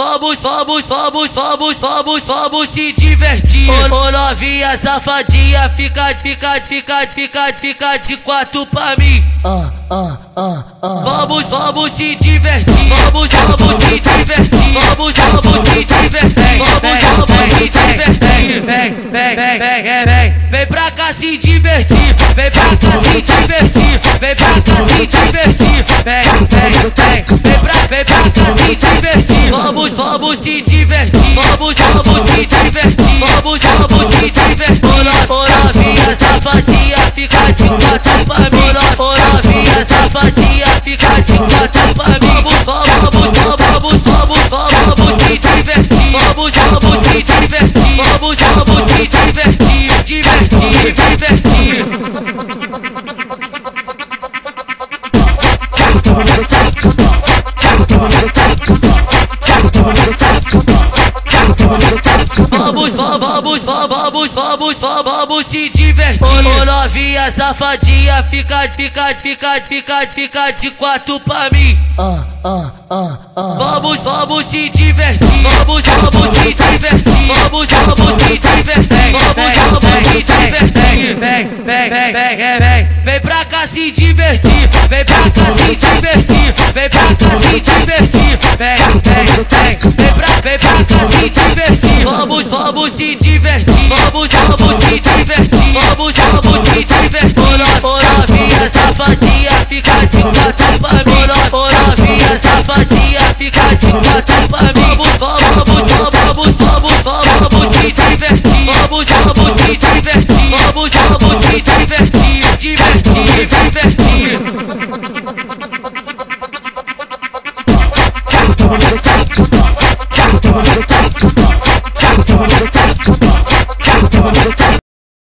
Vamos, vamos, vamos, vamos, vamos, vamos se divertir. Ô, ô novinha safadinha, fica, fica, fica, fica, fica de quatro pra mim. Ah, ah, ah, ah. Vamos, vamos se divertir. Vamos, vamos se divertir. Vamos, vamos se divertir. Vamos, vamos se divertir. Vem, vem, vem, vem, vem, vem. Vem pra cá se divertir. Vem pra cá se divertir. Vem pra cá se divertir. Vem, vem, vem. Vamos, vamos se divertir. Vamos, vamos se divertir. Vamos, vamos se divertir. Ô, novinha safadinha, fica de quatro pra mim. Ô, novinha safadinha, fica de quatro pra mim. Vamos, vamos, vamos, vamos, só vamos se divertir. Vamos, vamos se divertir. Vamos, vamos se divertir. Divertir, divertir. Vamos, vamos, vamos, vamos, se divertir. Ô novinha safadinha, fica, fica, fica, fica, fica de quatro pra mim. Ah, ah, ah. Vamos, vamos se divertir. Vamos, vamos se divertir. Vamos, vamos se divertir. Vamos, vamos se divertir. Vem, vem, vem, vem, vem, vem. Vem pra cá se divertir. Vem pra cá se divertir. Vem pra cá se divertir. vamos, vamos se divertir. Vamos, vamos se divertir. Vamos, vamos se divertir. Bora, bora, via safadinha, fica de gato pra mim. Bora, bora, via safadinha, fica de gato pra mim. Vamos, vamos, vamos, vamos, vamos, vamos se divertir. Vamos, vamos se divertir. Vamos, vamos se divertir. Divertir, divertir.